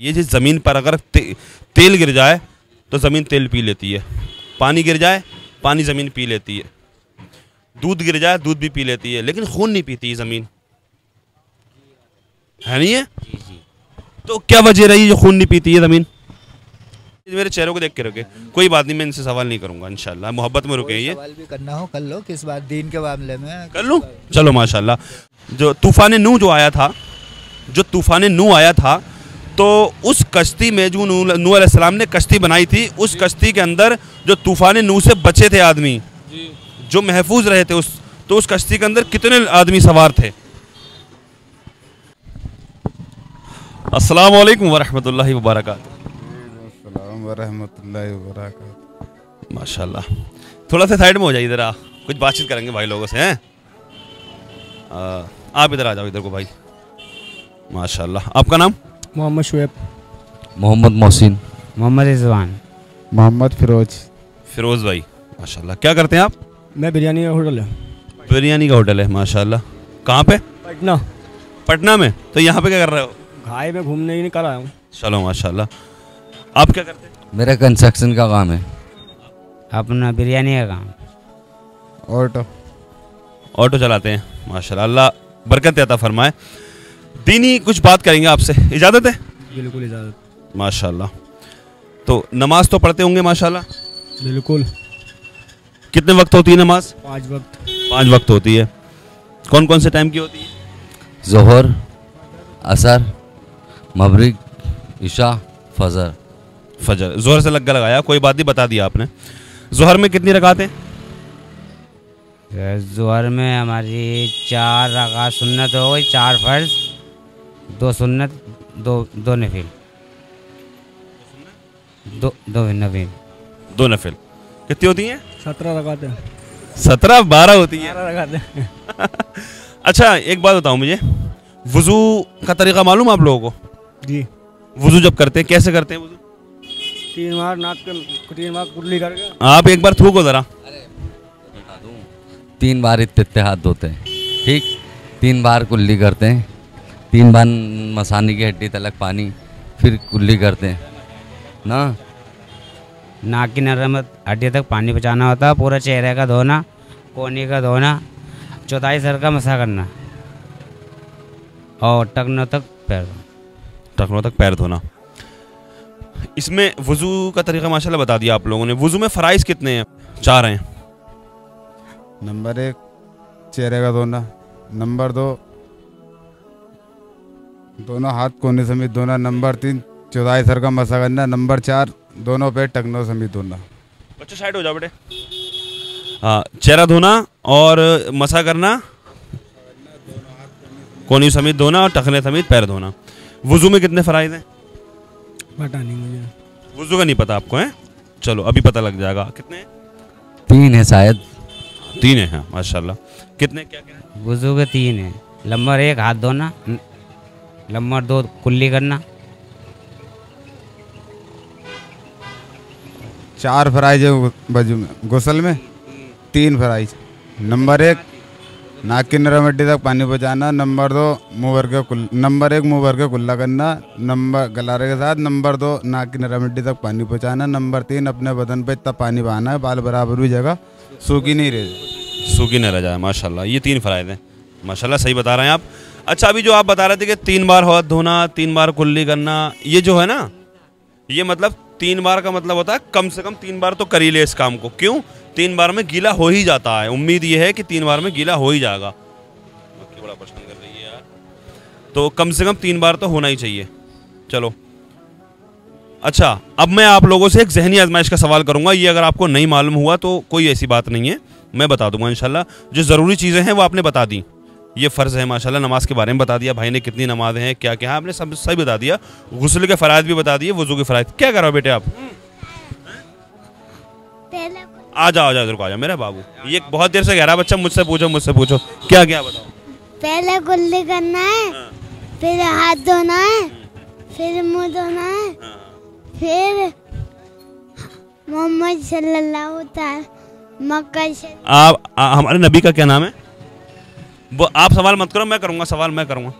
ये जिस ज़मीन पर अगर ते, तेल गिर जाए तो ज़मीन तेल पी लेती है। पानी गिर जाए पानी ज़मीन पी लेती है। दूध गिर जाए दूध भी पी लेती है लेकिन खून नहीं पीती ज़मीन। है नहीं है? तो क्या वजह रही जो खून नहीं पीती है ज़मीन? मेरे चेहरे को देख के रुके। कोई बात नहीं मैं इनसे सवाल नहीं करूँगा इंशाल्लाह। मोहब्बत में रुके ये। सवाल भी करना हो कर लो किस बात दीन के मामले में? कर लूँ? चलो माशाल्लाह। जो तूफ़ान नू जो आया था जो तूफ़ान नू आया था तो उस कश्ती में जो नू नू अलैहिस्सलाम ने कश्ती बनाई थी उस कश्ती के अंदर जो तूफ़ान नू से बचे थे आदमी जो। महफूज रहे थे उस तो उस कश्ती के अंदर कितने आदमी सवार थे? अस्सलाम वालेकुम वरहमतुल्लाहि वरहमतुल्लाहि वबरकातुहू। माशाल्लाह। थोड़ा सा साइड में हो जाइए इधर आ कुछ बातचीत करेंगे भाई लोगों से हैं? आप इधर आ जाओ इधर को भाई। माशाल्लाह। आपका नाम? मोहम्मद शुएब मोहम्मद मोहसिन मोहम्मद रिजवान मोहम्मद फिरोज फिरोज़ भाई माशाल्लाह क्या करते हैं आप मैं बिरयानी का होटल है। बिरयानी का होटल है माशाल्लाह कहाँ पे? पटना। पटना में? तो यहाँ पे क्या कर रहे हो? घाई में घूमने ही निकल आया हूँ। चलो माशाल्लाह आप क्या करते हैं? मेरा कंस्ट्रक्शन का काम है। अपना बिरयानी का काम। ऑटो ऑटो चलाते हैं माशाल्लाह अल्लाह बरकत अता फरमाए। दीनी कुछ बात करेंगे आपसे। इजाज़त है? बिल्कुल इजाज़त। माशाल्लाह। तो नमाज़ तो पढ़ते होंगे माशाल्लाह? बिल्कुल। कितने वक्त होती है नमाज़? पाँच वक्त। पाँच वक्त होती है। कौन कौन से टाइम की होती है? जोहर असर मबरिक ईशा फजर। फजर। जोहर से लग लगाया। कोई बात नहीं बता दिया आपने। जोहर में कितनी रकातें जोहर में हमारी चार रका सुन्नत हो गई चार फ़र्ज़। दो सुन्नत दो दो नफिल। दो दो नफिल दो नफिल। कितनी होती हैं? सत्रह रकाते सत्रह बारह होती हैं। रकाते अच्छा एक बात बताओ मुझे। वज़ू का तरीका मालूम आप लोगों को? जी। वज़ू जब करते हैं कैसे करते हैं वज़ू? तीन बार नाक के तीन बार कुल्ली करके। आप एक बार थूको ज़रा। तीन बार इतने हाथ धोते हैं। ठीक? तीन बार कुल्ली करते हैं। तीन बार मसानी की हड्डी तलक पानी फिर कुल्ली करते हैं। ना? नाक की नरमत हड्डी तक पानी बचाना होता है पूरा चेहरे का धोना कोनी का धोना चौथाई सर का मसा करना और टकनों तक पैर। टखनों तक पैर धोना। इसमें वज़ू का तरीका माशाल्लाह बता दिया आप लोगों ने। वज़ू में फ़राइज़ कितने हैं? चार हैं। नंबर एक चेहरे का धोना। नंबर दो दोनों हाथ कोने समेत धोना। नंबर तीन चौथाई सर का मसा करना। नंबर चार दोनों पैर टकनों समेत धोना। बच्चों साइड हो जाओ बेटे। हाँ चेहरा धोना और मसा करना। कोनी समेत धोना और टखने समेत पैर धोना। वज़ू में कितने फ़राइज़ हैं? पता नहीं मुझे। वज़ू का नहीं पता आपको हैं? चलो अभी पता लग जाएगा। कितने तीन है शायद। तीन है हाँ माशाल्लाह। कितने क्या क्या? वज़ू के तीन है। नंबर एक हाथ धोना। नंबर दो कुल्ली करना। चार फ्राइज है बाजू में गुसल में तीन फ्राइज नंबर एक नाक की नरम हड्डी तक पानी पहुँचाना। नंबर दो मुँह भर के कुल नंबर एक मुँह भर के कुल्ला करना। नंबर गलारे के साथ। नंबर दो नाक की नरम हड्डी तक पानी पहुँचाना। नंबर तीन अपने बदन पे इतना पानी बहाना है बाल बराबर भी जगह सूखी नहीं रहे। सूखी न रह जाए माशाल्लाह। ये तीन फ़राइज़ हैं। माशाल्लाह सही बता रहे हैं आप। अच्छा अभी जो आप बता रहे थे कि तीन बार हाथ धोना, तीन बार कुल्ली करना, ये जो है ना, ये मतलब तीन बार का मतलब होता है कम से कम तीन बार तो कर ही ले इस काम को। क्यों? तीन बार में गीला हो ही जाता है। उम्मीद ये है कि तीन बार में गीला हो ही जाएगा। बड़ा परेशान कर रही है यार। तो कम से कम तीन बार तो होना ही चाहिए। चलो। अच्छा अब मैं आप लोगों से एक जहनी आजमाइश का सवाल करूँगा। ये अगर आपको नहीं मालूम हुआ तो कोई ऐसी बात नहीं है। मैं बता दूँगा, इंशाल्लाह। जो ज़रूरी चीज़ें हैं वो आपने बता दी। ये फ़र्ज़ है माशाल्लाह नमाज़ के बारे में बता दिया। भाई ने कितनी नमाज़ें हैं क्या क्या है आपने सब सही बता दिया। गुस्ल के फ़राइज़ भी बता दिए वज़ू के फ़राइज़ क्या करो बेटे आप? आ जाओ आ जाओ इधर को आ जाओ मेरा बाबू। ये बहुत देर से कह रहा है बच्चा मुझसे पूछो मुझसे पूछो। क्या क्या बताओ? पहले कुल्ली करना है फिर हाथ धोना है फिर मुँह धोना है फिर मोहम्मद सल्लल्लाहु अलैहि मक्का आप आ, हमारे नबी का क्या नाम है? वो आप सवाल मत करो मैं करूँगा सवाल मैं करूँगा।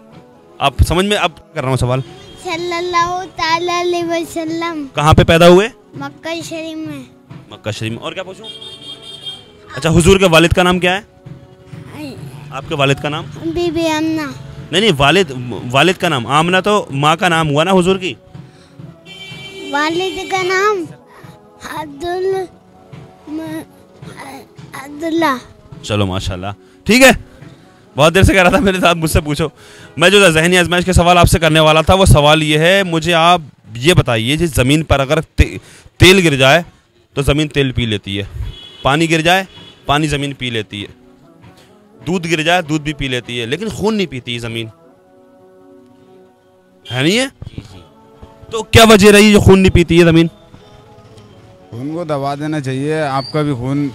आप समझ में अब कर रहा हूँ सवाल। सल्लल्लाहु कहाँ पे पैदा हुए? मक्का शरीफ में। मक्का शरीफ में। और क्या पूछूँ? अच्छा हुजूर के वालिद का नाम क्या है? आपके वालिद का नाम? बीबी अम्ना नहीं नहीं वालिद वालिद का नाम। आमना तो माँ का नाम हुआ ना हुजूर की? वालिद का नाम अब्दुल अब्दुल्ला। चलो माशाल्लाह। ठीक है बहुत देर से कह रहा था मेरे साथ मुझसे पूछो। मैं जो जहनी आजमाइश के सवाल आपसे करने वाला था वो सवाल ये है मुझे आप ये बताइए जिस ज़मीन पर अगर ते, तेल गिर जाए तो ज़मीन तेल पी लेती है। पानी गिर जाए पानी ज़मीन पी लेती है। दूध गिर जाए दूध भी पी लेती है लेकिन खून नहीं पीती ज़मीन। है नहीं है? तो क्या वजह रही जो खून नहीं पीती है ज़मीन? खून को दबा देना चाहिए आपका भी खून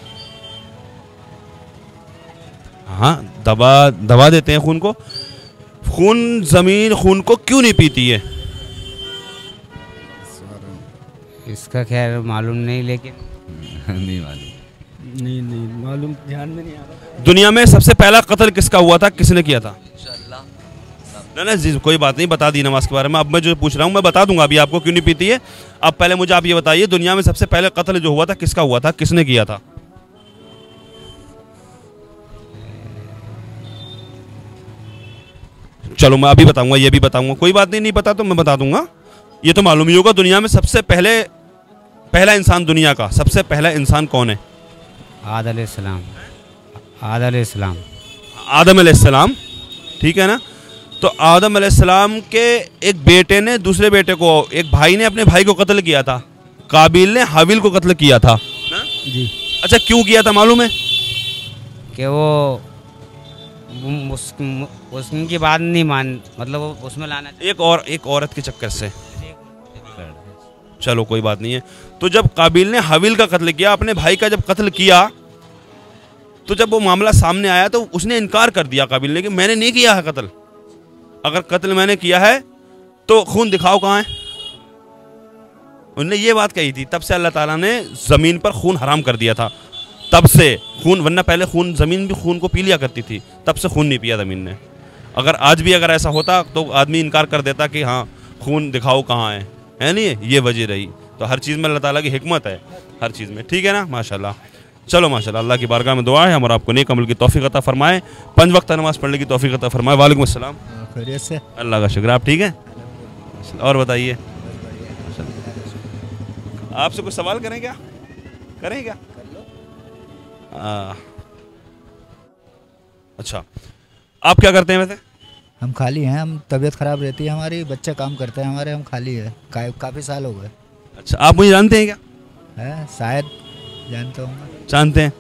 हाँ दबा दबा देते हैं खून को। खून ज़मीन खून को क्यों नहीं पीती है इसका खैर मालूम नहीं लेकिन नहीं मालूम। नहीं नहीं मालूम ध्यान में नहीं आ रहा। दुनिया में सबसे पहला कत्ल किसका हुआ था? किसने किया था? ना ना जी कोई बात नहीं बता दी नमाज़ के बारे में। अब मैं जो पूछ रहा हूँ मैं बता दूँगा अभी आपको क्यों नहीं पीती है अब पहले मुझे आप ये बताइए दुनिया में सबसे पहले कत्ल जो हुआ था किसका हुआ था? किसने किया था? चलो मैं अभी बताऊँगा ये भी बताऊँगा। कोई बात नहीं नहीं पता तो मैं बता दूँगा। ये तो मालूम ही होगा दुनिया में सबसे पहले पहला इंसान दुनिया का सबसे पहला इंसान कौन है? आदल इस्लाम आदम ठीक है ना? तो आदम अलैहिस्सलाम के एक बेटे ने दूसरे बेटे को एक भाई ने अपने भाई को कत्ल किया था। काबिल ने हाविल को कत्ल किया था। ना? जी। अच्छा क्यों किया था मालूम है? कि वो उसकी बात नहीं मान मतलब उसमें लाना एक और एक औरत के चक्कर से। चलो, कोई बात नहीं है। तो जब काबिल ने हाविल का कत्ल किया, अपने भाई का जब कत्ल किया तो जब वो मामला सामने आया तो उसने इनकार कर दिया काबिल ने कि मैंने नहीं किया है कत्ल। अगर कत्ल मैंने किया है तो खून दिखाओ कहाँ है? उनने ये बात कही थी, तब से अल्लाह ताला ने ज़मीन पर खून हराम कर दिया था। तब से खून वरना पहले खून ज़मीन भी खून को पी लिया करती थी तब से खून नहीं पिया ज़मीन ने। अगर आज भी अगर ऐसा होता तो आदमी इनकार कर देता कि हाँ खून दिखाओ कहाँ है। है नहीं? ये वजह रही। तो हर चीज़ में अल्लाह ताला की हिकमत है हर चीज़ में। ठीक है ना? माशाल्लाह। चलो माशाल्लाह अल्लाह की बारगाह में दुआ है हम और आपको नेक अमल की तौफीक अता फरमाए। पंज वक्त नमाज़ पढ़ने की तोफ़ी अता फरमाए। वालेकुम खैरियत से। अल्लाह का शुक्र। आप ठीक है? और बताइए। आपसे कुछ सवाल करें क्या? करें क्या? आ, अच्छा। आप क्या करते हैं वैसे? हम खाली हैं हम तबीयत ख़राब रहती है हमारी बच्चे काम करते हैं हमारे हम खाली है का, काफ़ी साल हो गए। अच्छा आप मुझे जानते हैं क्या? है शायद जानते हूँ जानते हैं।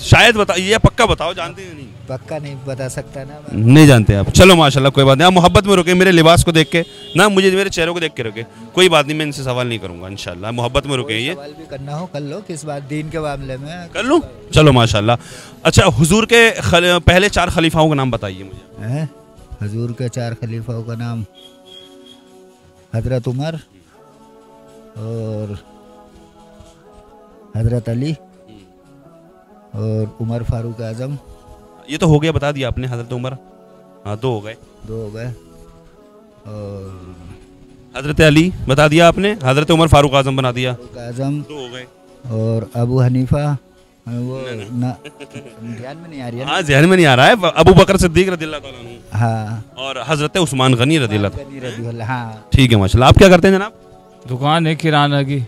शायद बताइए या पक्का बताओ जानते हैं नहीं? पक्का नहीं बता सकता ना मैं। नहीं जानते आप। चलो माशाल्लाह कोई बात नहीं। आप मोहब्बत में रुके मेरे लिबास को देख के। ना मुझे मेरे चेहरे को देख के रुके। कोई बात नहीं मैं इनसे सवाल नहीं करूँगा इंशाल्लाह। मोहब्बत में रुके ये। सवाल भी करना हो कर लो किस बात दीन के मामले में। कर लूँ? चलो माशाल्लाह। अच्छा हजूर के पहले चार खलीफाओं का नाम बताइए मुझे। हजूर के चार खलीफाओं का नाम। हज़रत उमर और हज़रत अली। और उमर फारूक आज़म। ये तो हो गया बता दिया आपने हज़रत उमर। हाँ दो हो गए। दो हो गए। और हज़रत अली बता दिया आपने हज़रत उमर फारूक आज़म बना दिया। आज़म। दो हो गए। और अबू हनीफा वो ना ध्यान में नहीं आ रही है हाँ जहन में नहीं आ रहा है अबू बकर सिद्दीक अन्हु। हाँ। और हज़रत उस्मान गनी रदी हाँ। ठीक है माशाल्लाह। आप क्या करते हैं जनाब? दुकान है किराना की।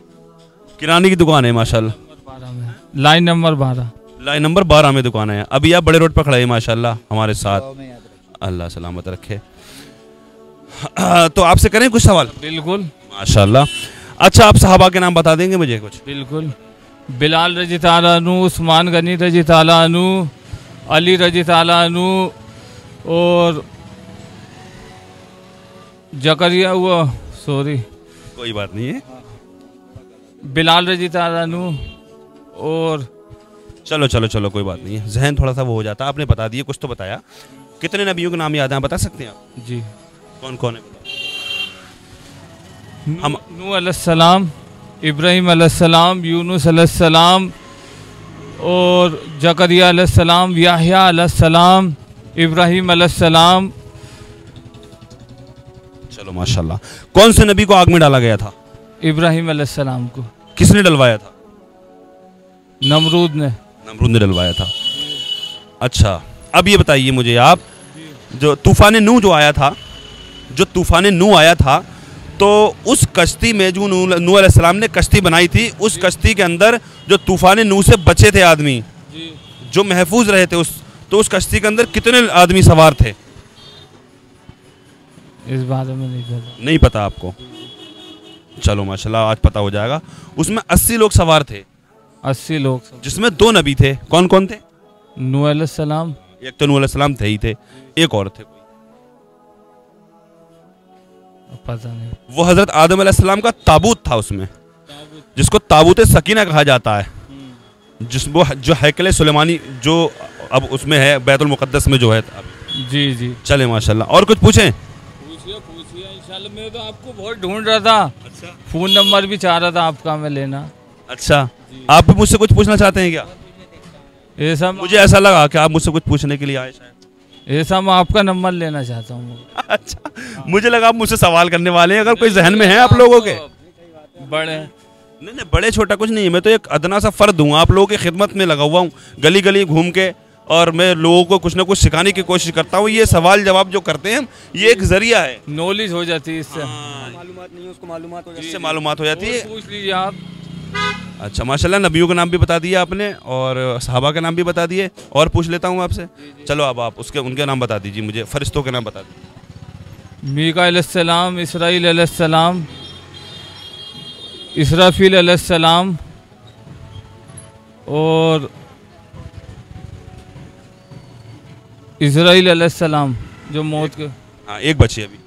किराने की दुकान है माशाल्लाह। बारह में। लाइन नंबर बारह। लाइन नंबर बारह में दुकान है। अभी आप बड़े रोड पर खड़े हैं माशाल्लाह हमारे साथ। अल्लाह सलामत रखे। तो आपसे करें कुछ सवाल? बिल्कुल। माशाल्लाह। अच्छा आप साहबा के नाम बता देंगे मुझे कुछ? बिल्कुल। बिलाल रज़ी अनु उस्मान गनी रज़ी ताला अली रज़ी ताला और जकरिया हुआ सॉरी। कोई बात नहीं है। बिलाल रज़ी ताला और चलो चलो चलो कोई बात नहीं है। जहन थोड़ा सा वो हो जाता। आपने बता दिए कुछ तो बताया। कितने नबियों के नाम याद हैं बता सकते हैं आप? जी। कौन कौन है? हम- नू अलैहिस्सलाम इब्राहिम अलैहिस्सलाम यूनुस अलैहिस्सलाम और जकरिया अलैहिस्सलाम याह्या अलैहिस्सलाम इब्राहिम अलैहिस्सलाम। चलो चलो माशाल्लाह। कौन से नबी को आग में डाला गया था? इब्राहिम अलैहिस्सलाम को। किसने डलवाया था? नमरूद ने। नमरूद ने डलवाया था। अच्छा अब ये बताइए मुझे आप जो तूफ़ान नू जो आया था जो तूफ़ान नू आया था तो उस कश्ती में जो नू नू अलैहिस्सलाम ने कश्ती बनाई थी उस कश्ती के अंदर जो तूफ़ान नू से बचे थे आदमी जो। महफूज रहे थे उस तो उस कश्ती के अंदर कितने आदमी सवार थे? इस बारे में नहीं पता। नहीं पता आपको? चलो माशाल्लाह आज पता हो जाएगा। उसमें अस्सी लोग सवार थे। अस्सी लोग जिसमें दो नबी थे कौन कौन थे नू अलैहिस्सलाम एक तो नू अलैहिस्सलाम थे ही थे एक और थे पता नहीं। वो हज़रत आदम अलैहिस्सलाम का ताबूत था उसमें जिसको ताबूत सकीना कहा जाता है। जिस वो जो हैकल सुलेमानी जो अब उसमें है बैतुल मुकद्दस में जो है। जी जी। चले माशाल्लाह। और कुछ पूछें? पूछिए पूछिए इंशाल्लाह। मैं तो आपको बहुत ढूंढ रहा था। अच्छा। फ़ोन नंबर भी चाह रहा था आपका मैं लेना। अच्छा। आप भी मुझसे कुछ पूछना चाहते हैं क्या? ये सब मुझे ऐसा लगा कि आप मुझसे कुछ पूछने के लिए आए शायद। ये सब मैं आपका नंबर लेना चाहता हूँ। अच्छा मुझे लगा आप मुझसे सवाल करने वाले हैं अगर कोई जहन में है आप लोगों के। बड़े। नहीं नहीं बड़े छोटा कुछ नहीं है मैं तो एक अदना सा फर्द हूँ आप लोगों की खिदमत में लगा हुआ हूँ गली गली घूम के और मैं लोगों को कुछ ना कुछ सिखाने की कोशिश करता हूँ ये सवाल जवाब जो करते हैं ये एक ज़रिया है। नॉलेज हो जाती है इससे। मालूम नहीं है। इससे मालूम हो जाती है। पूछ लीजिए आप। अच्छा माशाल्लाह नबियों का नाम भी बता दिया आपने और साहबा के नाम भी बता दिए। और पूछ लेता हूँ आपसे। चलो अब आप उसके उनके नाम बता दीजिए मुझे। फरिश्तों के नाम बता दीजिए। मीका अलैहिस्सलाम इसराइल अलैहिस्सलाम इसराफील अलैहिस्सलाम और इसराइल अलैहिस्सलाम जो मौत के हाँ एक बची अभी।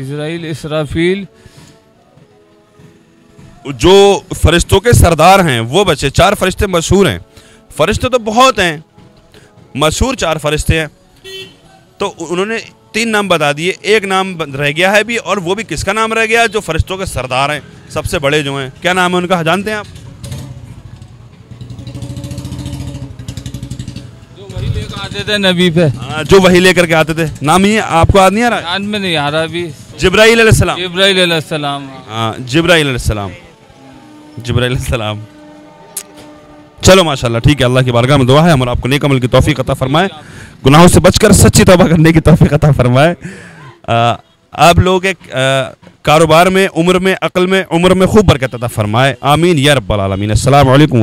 इसराइल इसराफील जो फरिश्तों के सरदार हैं वो बचे। चार फरिश्ते मशहूर हैं। फरिश्ते तो बहुत हैं। मशहूर चार फरिश्ते हैं। तो उन्होंने तीन नाम बता दिए। एक नाम रह गया है भी और वो भी किसका नाम रह गया? जो फरिश्तों के सरदार हैं। सबसे बड़े जो हैं। क्या नाम है उनका? जानते हैं आप? जो वही लेकर आते थे नबी पे। हाँ, जो वही लेकर के आते थे। नाम ही है आपको याद नहीं आ रहा? में नहीं आ रहा अभी। इब्राहिम अलैहिस्सलाम। हाँ अलैहिस्सलाम। अलैहिस्सलाम चलो, माशाल्लाह, ठीक है, अल्लाह की बारगाह में दुआ है हमारा आपको नेक अमल की तोफ़ी अता फरमाए, गुनाहों से बचकर सच्ची तोबा करने की तोफ़ी अता फरमाए। आप लोग एक कारोबार में, उम्र में, अकल में, उम्र में खूब बरकत अता फरमाए। आमीन, या रब्बल अल्लाम वरहमल वालेकुम